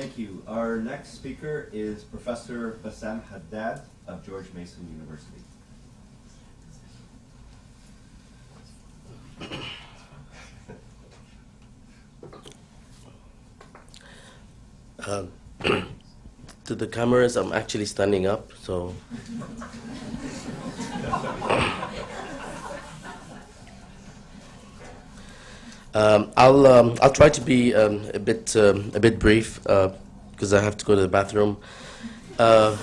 Thank you. Our next speaker is Professor Bassam Haddad of George Mason University. Um, to the cameras, I'm actually standing up, so. Um, I'll um, I'll try to be um, a bit um, a bit brief because uh, I have to go to the bathroom. Uh,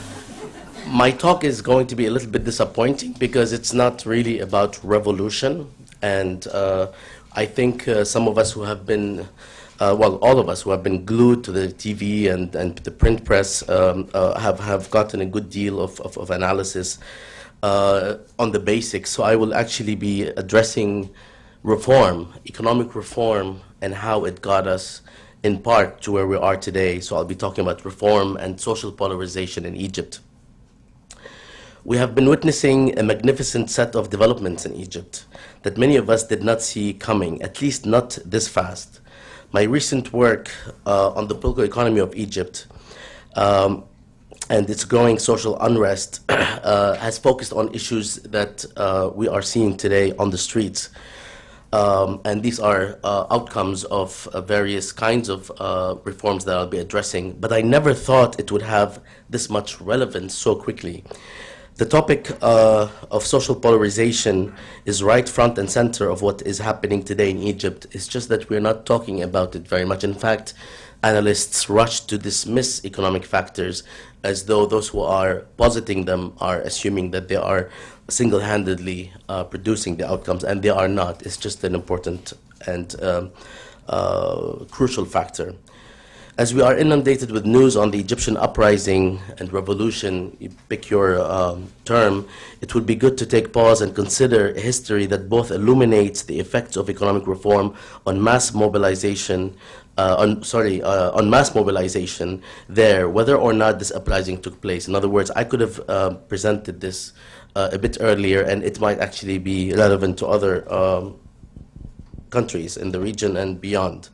my talk is going to be a little bit disappointing because it's not really about revolution, and uh, I think uh, some of us who have been uh, well, all of us who have been glued to the TV and, and the print press um, uh, have, have gotten a good deal of, of, of analysis on the basics. So I will actually be addressing reform, economic reform, and how it got us in part to where we are today. So I'll be talking about reform and social polarization in Egypt. We have been witnessing a magnificent set of developments in Egypt that many of us did not see coming, at least not this fast. My recent work uh, on the political economy of Egypt um, and its growing social unrest uh, has focused on issues that uh, we are seeing today on the streets. Um, and these are uh, outcomes of uh, various kinds of uh, reforms that I'll be addressing. But I never thought it would have this much relevance so quickly. The topic uh, of social polarization is right front and center of what is happening today in Egypt. It's just that we're not talking about it very much. In fact, analysts rush to dismiss economic factors as though those who are positing them are assuming that they are single handedly uh, producing the outcomes, and they are not. It's just an important and um, uh, crucial factor. As we are inundated with news on the Egyptian uprising and revolution, you pick your um, term, it would be good to take pause and consider a history that both illuminates the effects of economic reform on mass mobilization, uh, on, sorry, uh, on mass mobilization there, whether or not this uprising took place. In other words, I could have uh, presented this uh, a bit earlier, and it might actually be relevant to other um, countries in the region and beyond.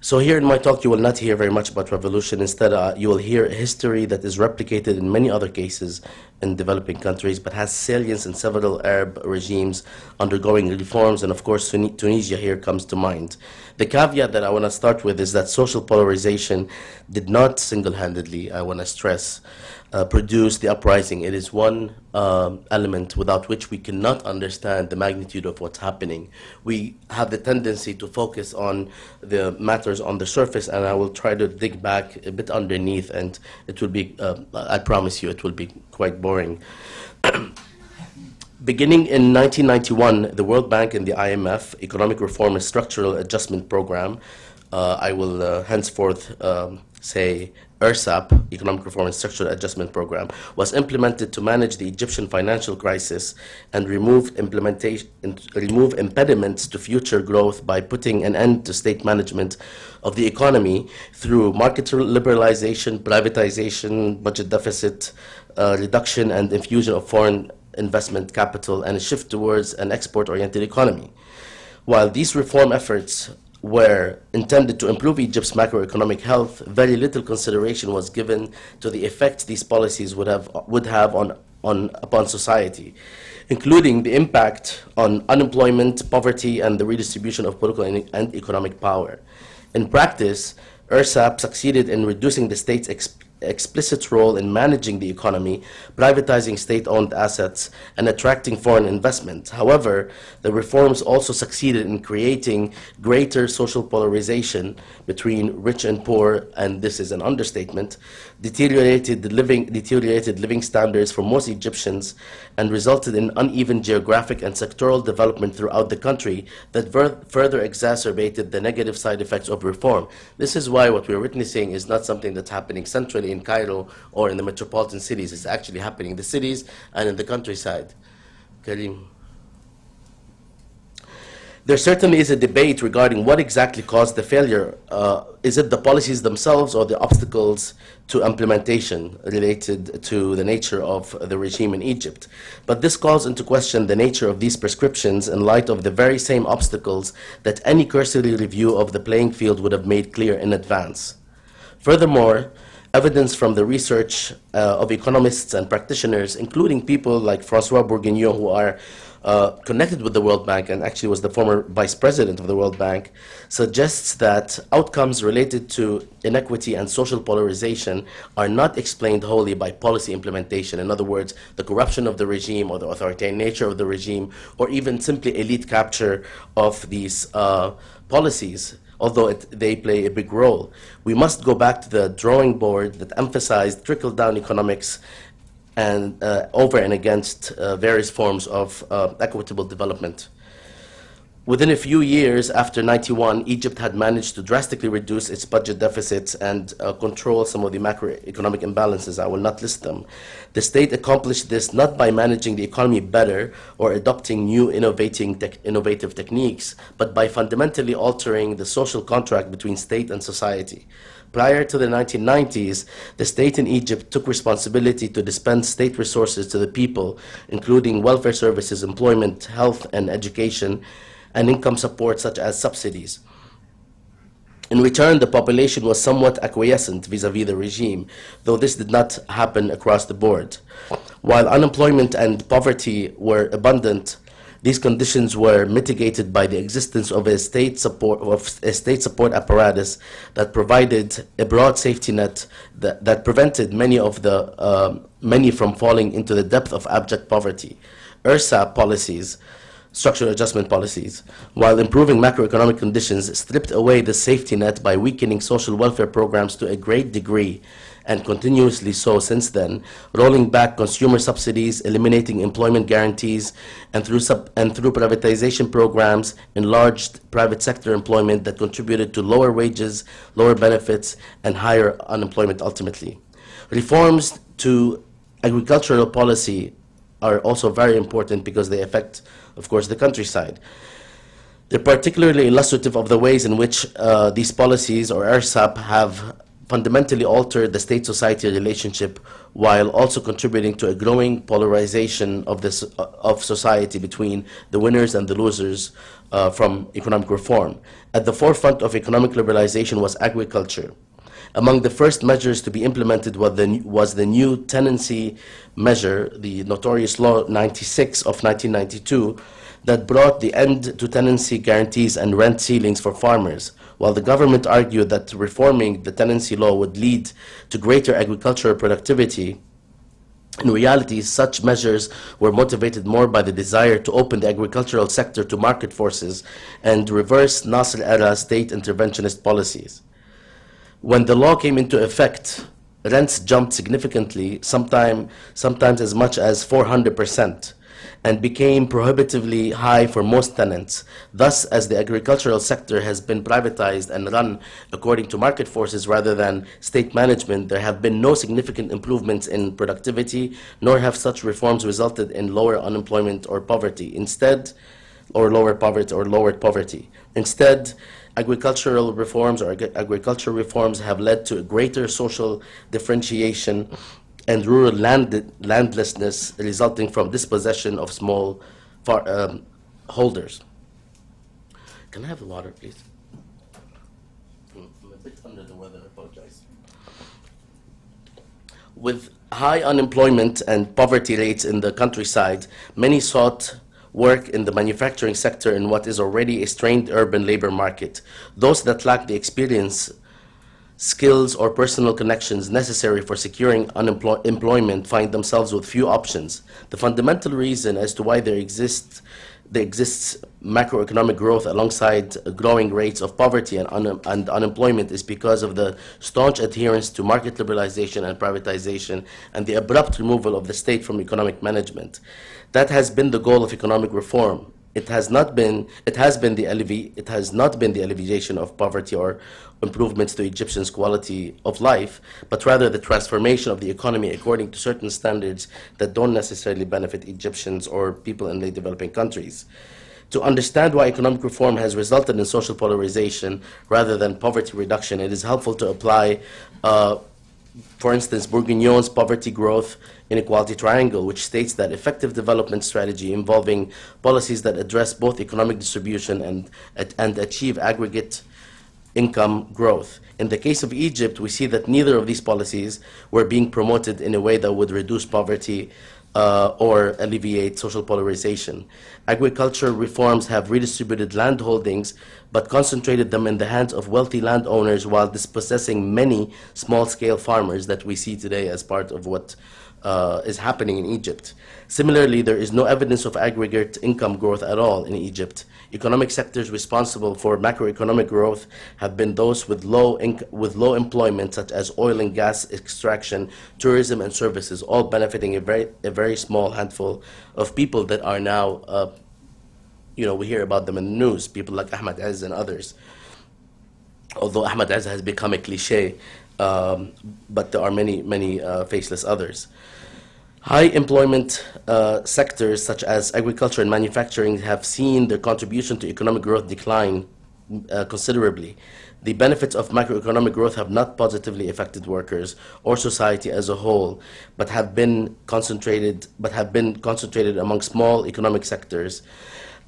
So here in my talk, you will not hear very much about revolution. Instead, uh, you will hear a history that is replicated in many other cases in developing countries, but has salience in several Arab regimes undergoing reforms. And of course, Tunisia here comes to mind. The caveat that I want to start with is that social polarization did not single-handedly, I want to stress, uh, produce the uprising. It is one um, element without which we cannot understand the magnitude of what's happening. We have the tendency to focus on the matters on the surface, and I will try to dig back a bit underneath, and it will be, uh, I promise you, it will be quite boring. Beginning in 1991, the World Bank and the IMF Economic Reform and Structural Adjustment Program, uh, I will uh, henceforth um, say ERSAP, Economic Reform and Structural Adjustment Program, was implemented to manage the Egyptian financial crisis and remove, implementation, remove impediments to future growth by putting an end to state management of the economy through market liberalization, privatization, budget deficit uh, reduction, and infusion of foreign investment capital and a shift towards an export-oriented economy. While these reform efforts were intended to improve Egypt's macroeconomic health, very little consideration was given to the effect these policies would have, would have on, on, upon society, including the impact on unemployment, poverty, and the redistribution of political and, and economic power. In practice, ERSAP succeeded in reducing the state's explicit role in managing the economy, privatizing state-owned assets, and attracting foreign investment. However, the reforms also succeeded in creating greater social polarization between rich and poor, and this is an understatement, deteriorated living, deteriorated living standards for most Egyptians, and resulted in uneven geographic and sectoral development throughout the country that further exacerbated the negative side effects of reform. This is why what we're witnessing is not something that's happening centrally in Cairo or in the metropolitan cities. It's actually happening in the cities and in the countryside. Karim. There certainly is a debate regarding what exactly caused the failure. Uh, is it the policies themselves or the obstacles to implementation related to the nature of the regime in Egypt? But this calls into question the nature of these prescriptions in light of the very same obstacles that any cursory review of the playing field would have made clear in advance. Furthermore, evidence from the research uh, of economists and practitioners, including people like Francois Bourguignon, who are uh, connected with the World Bank and actually was the former vice president of the World Bank, suggests that outcomes related to inequity and social polarization are not explained wholly by policy implementation. In other words, the corruption of the regime or the authoritarian nature of the regime, or even simply elite capture of these uh, policies although it, they play a big role. We must go back to the drawing board that emphasized trickle-down economics and uh, over and against uh, various forms of uh, equitable development. Within a few years after 91, Egypt had managed to drastically reduce its budget deficits and uh, control some of the macroeconomic imbalances. I will not list them. The state accomplished this not by managing the economy better or adopting new innovating te innovative techniques, but by fundamentally altering the social contract between state and society. Prior to the 1990s, the state in Egypt took responsibility to dispense state resources to the people, including welfare services, employment, health, and education, and income support such as subsidies. In return, the population was somewhat acquiescent vis-à-vis the regime, though this did not happen across the board. While unemployment and poverty were abundant, these conditions were mitigated by the existence of a state support of a state support apparatus that provided a broad safety net that, that prevented many of the uh, many from falling into the depth of abject poverty. ERSA policies structural adjustment policies, while improving macroeconomic conditions, stripped away the safety net by weakening social welfare programs to a great degree, and continuously so since then, rolling back consumer subsidies, eliminating employment guarantees, and through, and through privatization programs, enlarged private sector employment that contributed to lower wages, lower benefits, and higher unemployment ultimately. Reforms to agricultural policy are also very important because they affect of course, the countryside. They're particularly illustrative of the ways in which uh, these policies or ERSAP have fundamentally altered the state-society relationship while also contributing to a growing polarization of, this, uh, of society between the winners and the losers uh, from economic reform. At the forefront of economic liberalization was agriculture. Among the first measures to be implemented was the, was the new tenancy measure, the notorious Law 96 of 1992, that brought the end to tenancy guarantees and rent ceilings for farmers, while the government argued that reforming the tenancy law would lead to greater agricultural productivity. In reality, such measures were motivated more by the desire to open the agricultural sector to market forces and reverse Nasser era state interventionist policies. When the law came into effect, rents jumped significantly, sometime, sometimes as much as 400%, and became prohibitively high for most tenants. Thus, as the agricultural sector has been privatized and run according to market forces rather than state management, there have been no significant improvements in productivity, nor have such reforms resulted in lower unemployment or poverty. Instead, or lower poverty or lowered poverty. Instead, agricultural reforms or ag agricultural reforms have led to a greater social differentiation and rural land landlessness resulting from dispossession of small far, um, holders. Can I have the water, please? I'm a bit under the weather, I apologize. With high unemployment and poverty rates in the countryside, many sought work in the manufacturing sector in what is already a strained urban labor market. Those that lack the experience, skills, or personal connections necessary for securing employment find themselves with few options. The fundamental reason as to why there exists there exists macroeconomic growth alongside growing rates of poverty and, un and, unemployment is because of the staunch adherence to market liberalization and privatization and the abrupt removal of the state from economic management. That has been the goal of economic reform. It has not been. It has been the allevi- It has not been the alleviation of poverty or improvements to Egyptians' quality of life, but rather the transformation of the economy according to certain standards that don't necessarily benefit Egyptians or people in developing countries. To understand why economic reform has resulted in social polarization rather than poverty reduction, it is helpful to apply. Uh, for instance, Bourguignon's poverty growth inequality triangle, which states that effective development strategy involving policies that address both economic distribution and, and achieve aggregate income growth. In the case of Egypt, we see that neither of these policies were being promoted in a way that would reduce poverty uh, or alleviate social polarization. Agriculture reforms have redistributed land holdings but concentrated them in the hands of wealthy landowners while dispossessing many small scale farmers that we see today as part of what uh, is happening in Egypt. Similarly, there is no evidence of aggregate income growth at all in Egypt. Economic sectors responsible for macroeconomic growth have been those with low, with low employment, such as oil and gas extraction, tourism, and services, all benefiting a very, a very small handful of people that are now, uh, you know, we hear about them in the news, people like Ahmed Ezz and others. Although Ahmed Ezz has become a cliche, um, but there are many, many uh, faceless others. High employment uh, sectors such as agriculture and manufacturing have seen their contribution to economic growth decline uh, considerably. The benefits of macroeconomic growth have not positively affected workers or society as a whole, but have been concentrated, but have been concentrated among small economic sectors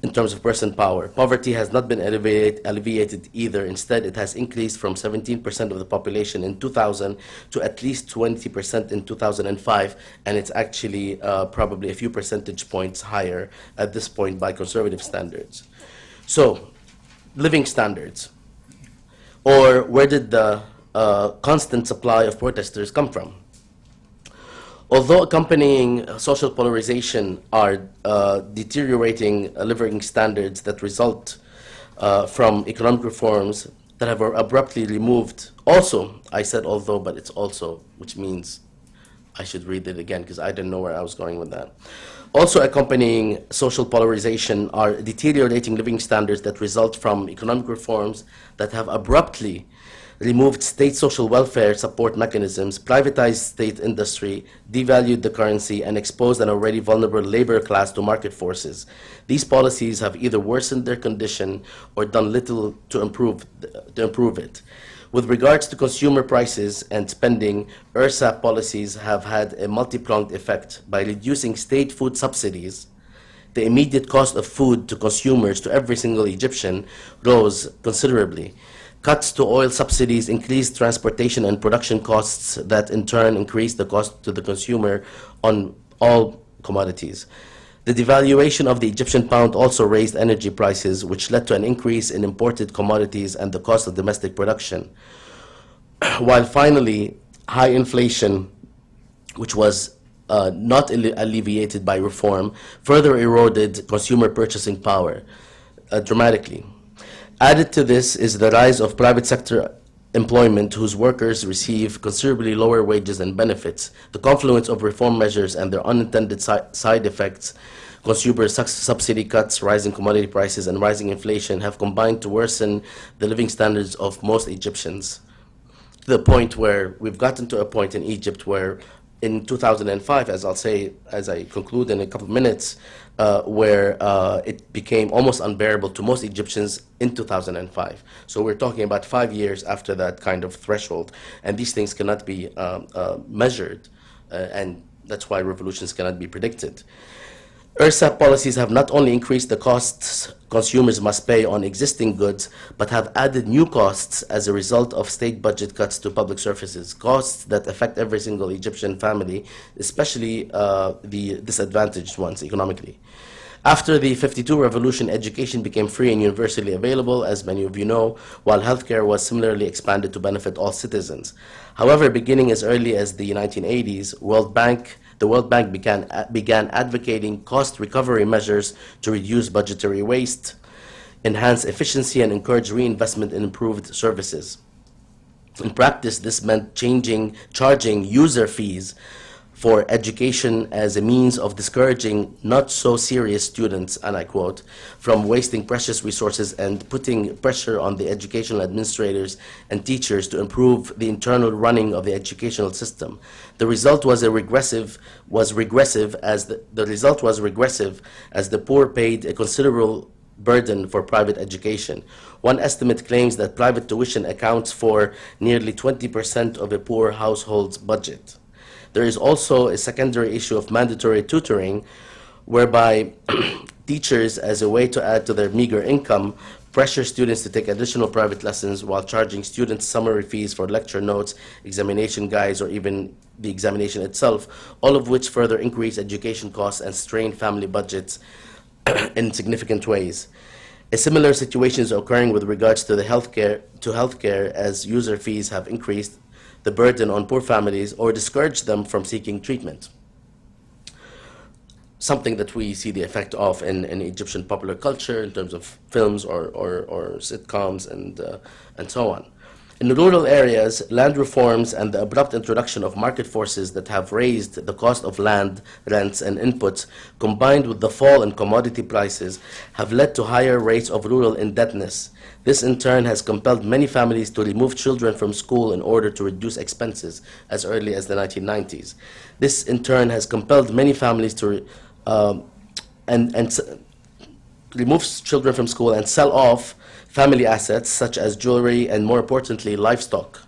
in terms of person power. Poverty has not been alleviate, alleviated either. Instead, it has increased from 17% of the population in 2000 to at least 20% in 2005, and it's actually uh, probably a few percentage points higher at this point by conservative standards. So, living standards. Or where did the uh, constant supply of protesters come from? Although accompanying social polarization are uh, deteriorating living standards that result uh, from economic reforms that have abruptly removed, also, I said although, but it's also, which means I should read it again because I didn't know where I was going with that. Also accompanying social polarization are deteriorating living standards that result from economic reforms that have abruptly removed state social welfare support mechanisms, privatized state industry, devalued the currency, and exposed an already vulnerable labor class to market forces. These policies have either worsened their condition or done little to improve, to improve it. With regards to consumer prices and spending, ERSAP policies have had a multi-pronged effect by reducing state food subsidies the immediate cost of food to consumers, to every single Egyptian, rose considerably. Cuts to oil subsidies increased transportation and production costs that in turn increased the cost to the consumer on all commodities. The devaluation of the Egyptian pound also raised energy prices, which led to an increase in imported commodities and the cost of domestic production. While finally, high inflation, which was uh, not alleviated by reform, further eroded consumer purchasing power uh, dramatically. Added to this is the rise of private sector employment whose workers receive considerably lower wages and benefits. The confluence of reform measures and their unintended si side effects, consumer subsidy cuts, rising commodity prices, and rising inflation have combined to worsen the living standards of most Egyptians to the point where we've gotten to a point in Egypt where in 2005, as I'll say as I conclude in a couple of minutes, uh, where uh, it became almost unbearable to most Egyptians in 2005. So we're talking about five years after that kind of threshold, and these things cannot be um, uh, measured, uh, and that's why revolutions cannot be predicted. ERSAP policies have not only increased the costs consumers must pay on existing goods, but have added new costs as a result of state budget cuts to public services, costs that affect every single Egyptian family, especially uh, the disadvantaged ones economically. After the 52 revolution, education became free and universally available, as many of you know, while healthcare was similarly expanded to benefit all citizens. However, beginning as early as the 1980s, World Bank the World Bank began, uh, began advocating cost recovery measures to reduce budgetary waste, enhance efficiency, and encourage reinvestment in improved services. In practice, this meant changing, charging user fees for education as a means of discouraging not so serious students, and I quote, from wasting precious resources and putting pressure on the educational administrators and teachers to improve the internal running of the educational system. The result was a regressive was regressive as the, the result was regressive as the poor paid a considerable burden for private education. One estimate claims that private tuition accounts for nearly 20% of a poor household's budget. There is also a secondary issue of mandatory tutoring, whereby teachers, as a way to add to their meager income, pressure students to take additional private lessons while charging students summary fees for lecture notes, examination guides, or even the examination itself, all of which further increase education costs and strain family budgets in significant ways. A similar situation is occurring with regards to the healthcare to healthcare as user fees have increased the burden on poor families or discourage them from seeking treatment. Something that we see the effect of in, in Egyptian popular culture in terms of films or, or, or sitcoms and, uh, and so on. In rural areas, land reforms and the abrupt introduction of market forces that have raised the cost of land, rents, and inputs, combined with the fall in commodity prices, have led to higher rates of rural indebtedness. This, in turn, has compelled many families to remove children from school in order to reduce expenses as early as the 1990s. This, in turn, has compelled many families to uh, and, and remove children from school and sell off family assets such as jewelry and more importantly livestock.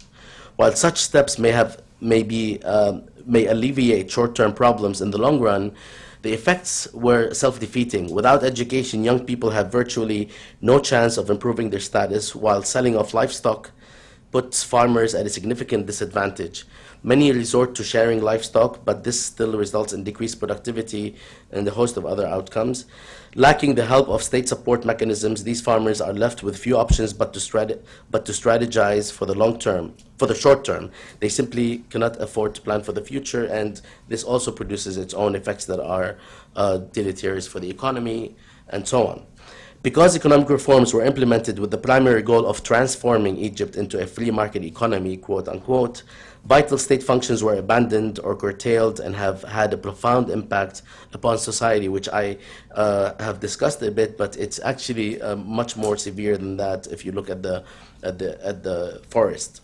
While such steps may have may be um, may alleviate short-term problems in the long run, the effects were self-defeating. Without education, young people have virtually no chance of improving their status, while selling off livestock puts farmers at a significant disadvantage. Many resort to sharing livestock, but this still results in decreased productivity and a host of other outcomes. Lacking the help of state support mechanisms, these farmers are left with few options but to, strat- but to strategize for the long term, for the short term. They simply cannot afford to plan for the future, and this also produces its own effects that are uh, deleterious for the economy and so on. Because economic reforms were implemented with the primary goal of transforming Egypt into a free market economy, quote unquote, vital state functions were abandoned or curtailed and have had a profound impact upon society, which I uh, have discussed a bit, but it's actually uh, much more severe than that if you look at the, at the, at the forest.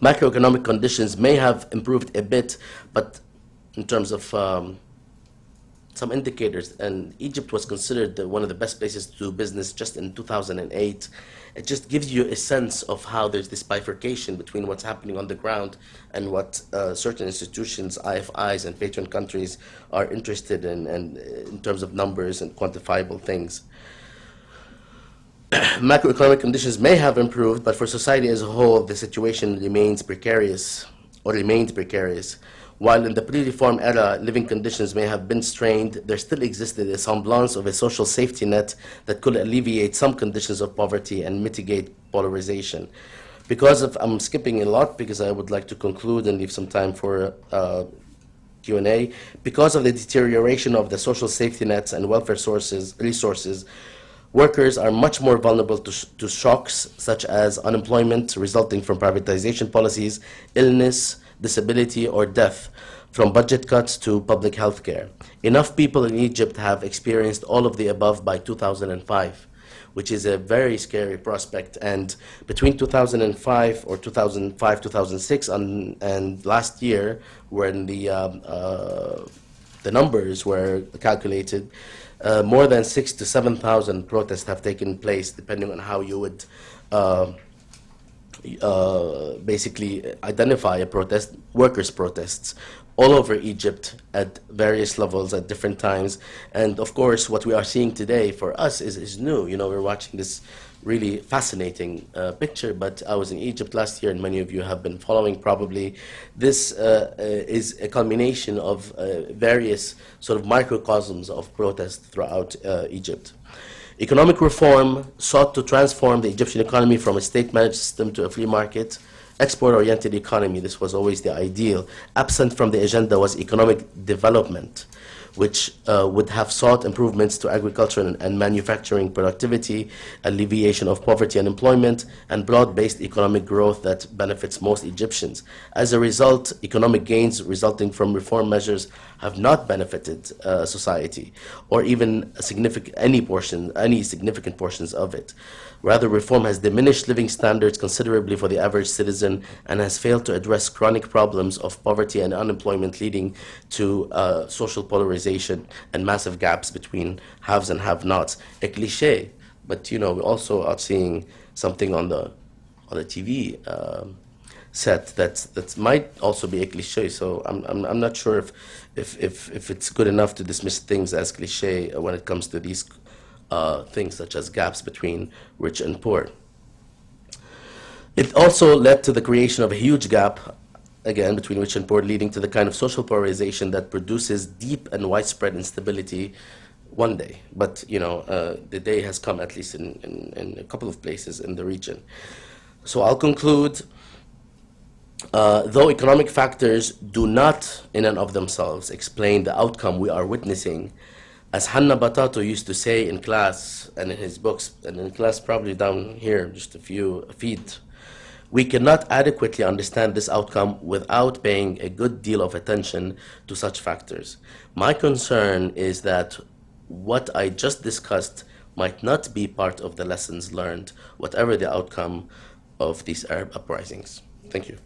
Macroeconomic conditions may have improved a bit, but in terms of um, some indicators, and Egypt was considered one of the best places to do business just in 2008. It just gives you a sense of how there's this bifurcation between what's happening on the ground and what uh, certain institutions, IFIs, and patron countries are interested in, and uh, in terms of numbers and quantifiable things. Macroeconomic conditions may have improved, but for society as a whole, the situation remains precarious or remained precarious. While in the pre-reform era, living conditions may have been strained, there still existed a semblance of a social safety net that could alleviate some conditions of poverty and mitigate polarization. Because of, I'm skipping a lot because I would like to conclude and leave some time for uh, Q&A. Because of the deterioration of the social safety nets and welfare sources, resources, workers are much more vulnerable to, sh to shocks such as unemployment resulting from privatization policies, illness, disability, or death, from budget cuts to public health care. Enough people in Egypt have experienced all of the above by 2005, which is a very scary prospect. And between 2005 or 2005, 2006, and, and last year, when the, um, uh, the numbers were calculated, uh, more than six to 7,000 protests have taken place, depending on how you would uh, uh, basically identify a protest, workers' protests all over Egypt at various levels at different times. And of course, what we are seeing today for us is, is new. You know, we're watching this really fascinating uh, picture, but I was in Egypt last year, and many of you have been following probably. This uh, uh is a culmination of uh, various sort of microcosms of protest throughout Egypt. Economic reform sought to transform the Egyptian economy from a state-managed system to a free market, export-oriented economy. This was always the ideal. Absent from the agenda was economic development which uh, would have sought improvements to agriculture and, and, manufacturing productivity, alleviation of poverty and employment, and broad-based economic growth that benefits most Egyptians. As a result, economic gains resulting from reform measures have not benefited uh, society, or even significant any portion, any significant portions of it. Rather, reform has diminished living standards considerably for the average citizen and has failed to address chronic problems of poverty and unemployment, leading to uh, social polarization and massive gaps between haves and have-nots. A cliche, but you know, we also are seeing something on the on the TV. Um, set that that might also be a cliche. So I'm, I'm, I'm not sure if, if, if, if it's good enough to dismiss things as cliche when it comes to these uh, things such as gaps between rich and poor. It also led to the creation of a huge gap, again, between rich and poor, leading to the kind of social polarization that produces deep and widespread instability one day. But, you know, uh, the day has come, at least in, in, in, a couple of places in the region. So I'll conclude. Uh, though economic factors do not, in and of themselves, explain the outcome we are witnessing, as Hanna Batatu used to say in class and in his books, and in class probably down here, just a few feet we cannot adequately understand this outcome without paying a good deal of attention to such factors. My concern is that what I just discussed might not be part of the lessons learned, whatever the outcome of these Arab uprisings. Thank you.